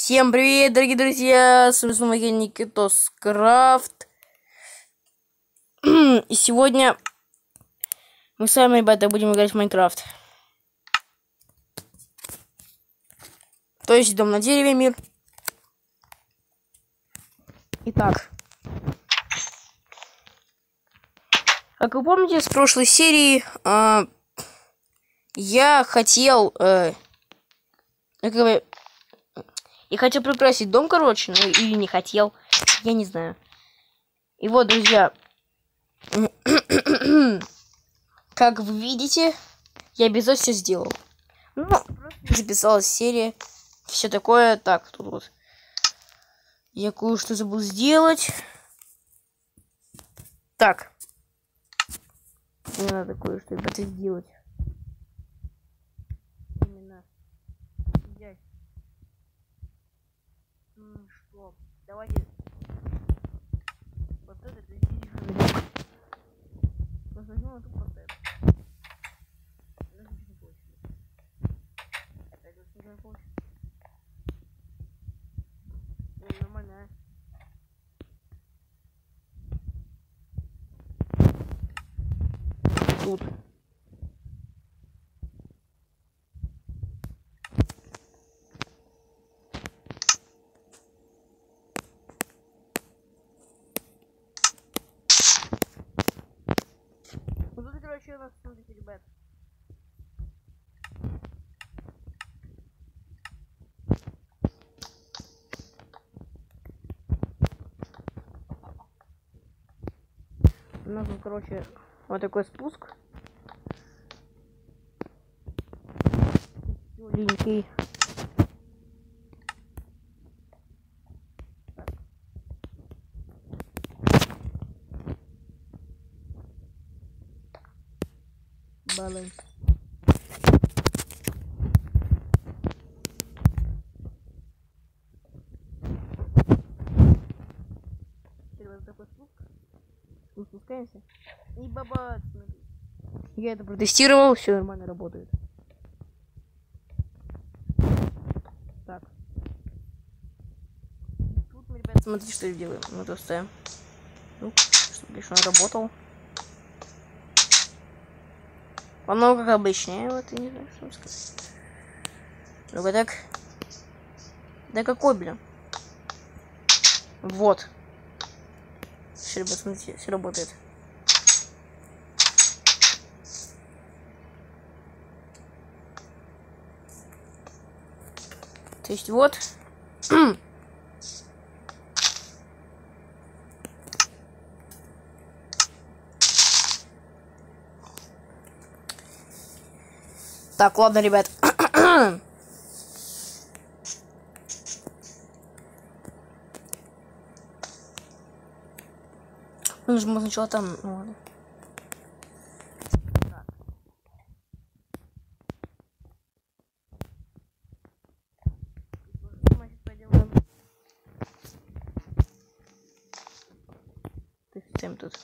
Всем привет, дорогие друзья! С вами снова я, Никитос Крафт. И сегодня мы с вами, ребята, будем играть в Майнкрафт. То есть дом на дереве мир. Итак. Как вы помните, с прошлой серии э, я хотел... Э, как бы, я хотел прикрасить дом, короче, ну или не хотел, я не знаю. И вот, друзья, как вы видите, я без все сделал. Ну, записалась серия, все такое. Так, тут вот я кое-что забыл сделать. Так. Мне надо кое-что, ребята, сделать. Именно. Взять. М, Что? Давайте. Вот это блок. Возьмем вот вот это. Даже не вот не. Ну, нормально, а? Тут. У нас, смотрите, ребят. У нас тут, короче, вот такой спуск. Тяжеленький. Спуск. Мы спускаемся. И баба, смотри. Я это протестировал, все нормально работает. Так. Тут мы, ребят, смотрите, что делаем. Мы тут. Ну, чтобы лишь он работал. Оно как обычно, вот я не знаю, что сказать. Ну-ка так. Да какой, блин? Вот. Все, ребят, смотрите, все работает. То есть вот. Так, ладно, ребят. Ну, же сначала там, ну ладно. Тут.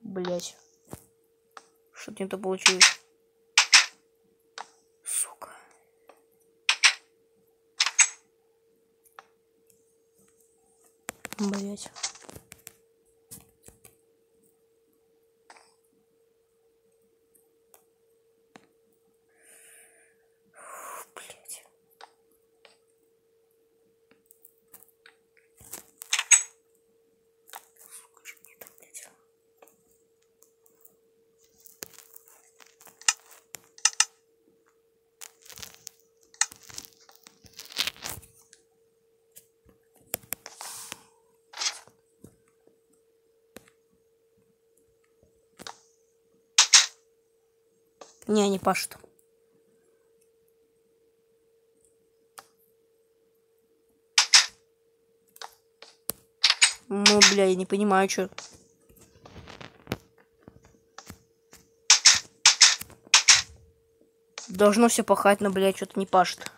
Блять. Что-то не то получилось. Сука. Блять. Не, не пашут. Ну, бля, я не понимаю, что. Должно все пахать, но, бля, что-то не пашет.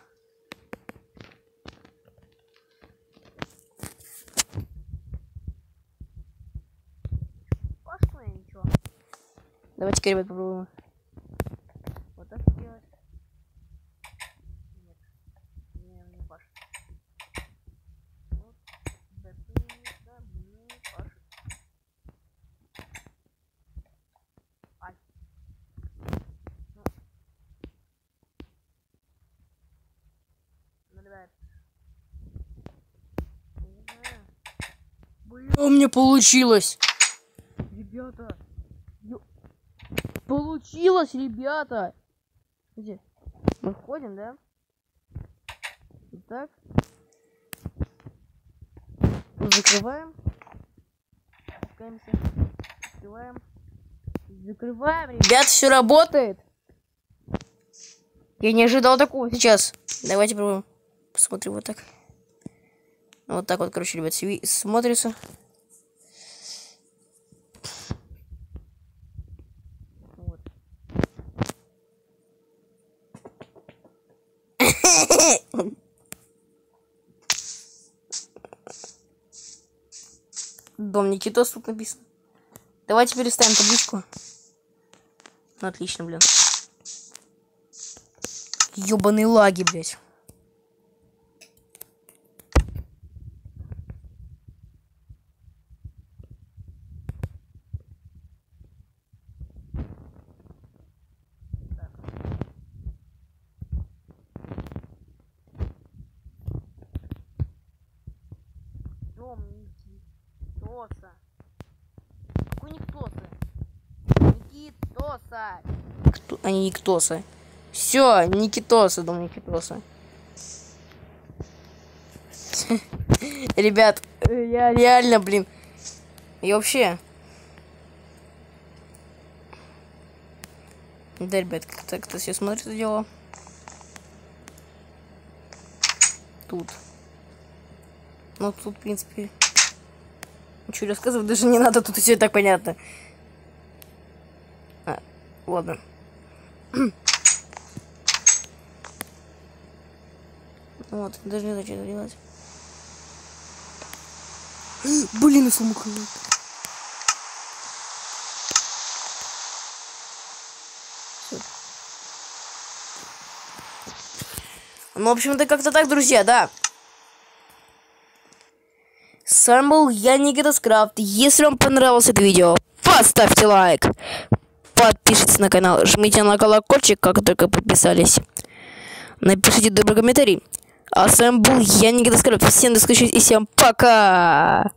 Давайте, ребят, попробуем. Вот так сделать. У меня получилось! Ребята! Получилось, ребята! Где? Мы входим, да? Итак. Закрываем. Спускаемся. Закрываем. Закрываем, ребят, все работает. Я не ожидал такого сейчас. Давайте попробуем. Посмотрим вот так. Вот так вот, короче, ребят, смотрится. Вот. Дом Никитос тут написано. Давайте переставим табличку. Ну, отлично, блин. Ёбаные лаги, блядь. Дом Никитоса. Какой Никитоса? Никитоса. Кто? А не Никитоса. Все, Никитоса, дом Никитоса. Ребят, я реально, блин. И вообще. Да, ребят, как-то кто все смотрит это дело. Тут. Ну, тут, в принципе, ничего рассказывать даже не надо, тут все и так понятно. А, ладно. Вот, даже не знаю, что делать. Блин. Всё. Ну, в общем-то, как-то так, друзья, да. С вами был я, Никита Скрафт. Если вам понравилось это видео, поставьте лайк. Подпишитесь на канал, жмите на колокольчик, как только подписались. Напишите добрый комментарий. А с вами был я, Никита Скрафт. Всем до встречи и всем пока!